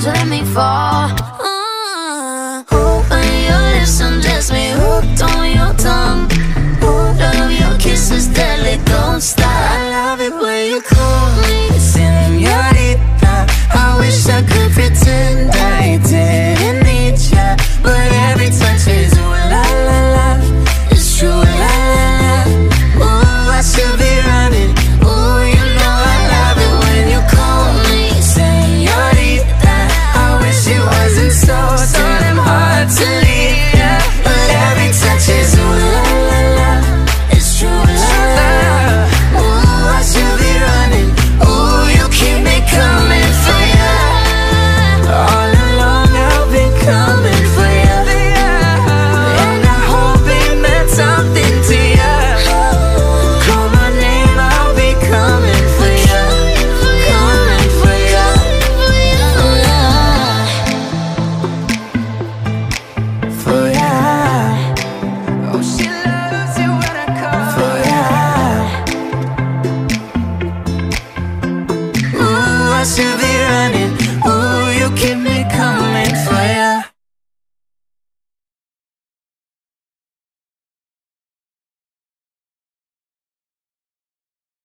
don't let me fall mm -hmm. Ooh, when you just me hooked on your tongue Hold love your kisses deadly, don't stop I love it when you call me I still be running?